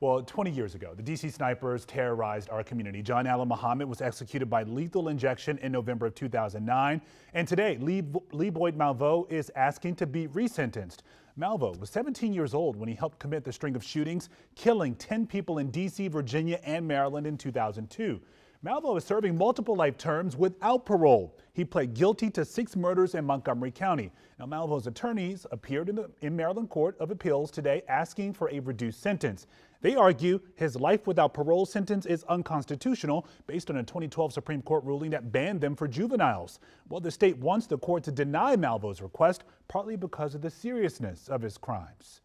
Well, 20 years ago, the D.C. snipers terrorized our community. John Allen Muhammad was executed by lethal injection in November of 2009. And today, Lee, Lee Boyd Malvo is asking to be resentenced. Malvo was 17 years old when he helped commit the string of shootings, killing 10 people in D.C., Virginia, and Maryland in 2002. Malvo is serving multiple life terms without parole. He pled guilty to six murders in Montgomery County. Now, Malvo's attorneys appeared in, the, in Maryland Court of Appeals today asking for a reduced sentence. They argue his life without parole sentence is unconstitutional based on a 2012 Supreme Court ruling that banned them for juveniles. Well, the state wants the court to deny Malvo's request, partly because of the seriousness of his crimes.